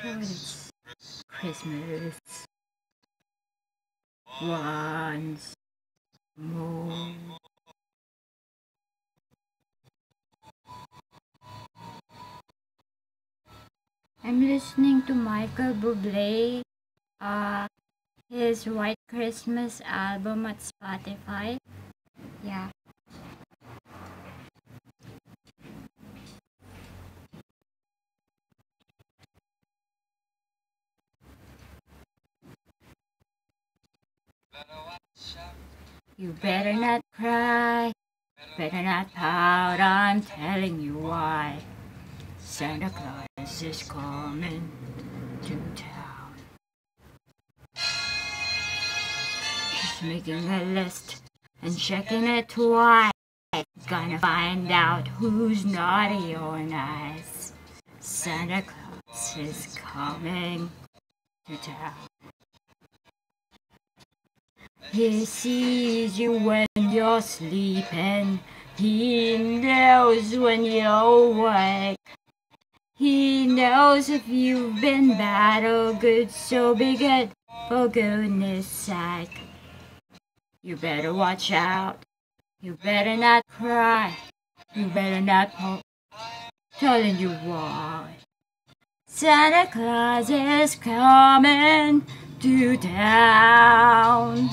Christmas once more. I'm listening to Michael Bublé, uh, his White Christmas album at Spotify. Yeah. You better not cry, better not pout, I'm telling you why. Santa Claus is coming to town. He's making a list and checking it twice. Gonna find out who's naughty or nice. Santa Claus is coming to town. He sees you when you're sleeping. He knows when you're awake. He knows if you've been bad or good, so be good for goodness sake. You better watch out. You better not cry. You better not poke. Telling you why. Santa Claus is coming to town.